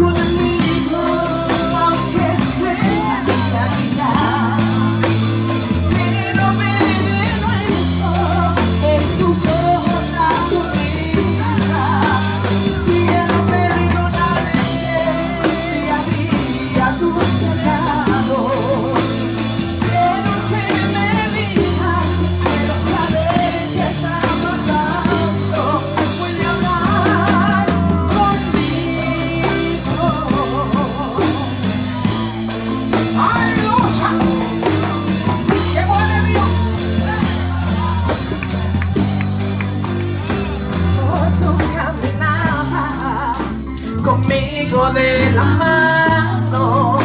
couldn't conmigo de la mano.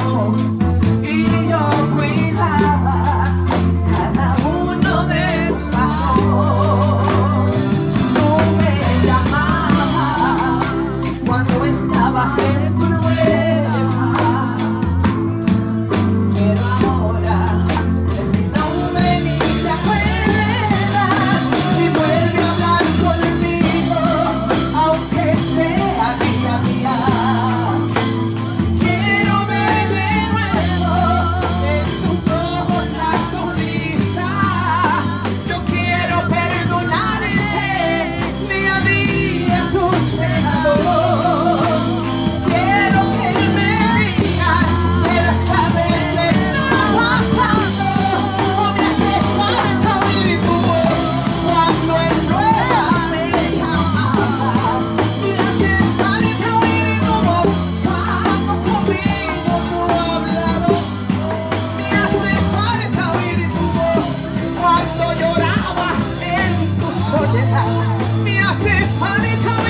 me hace falta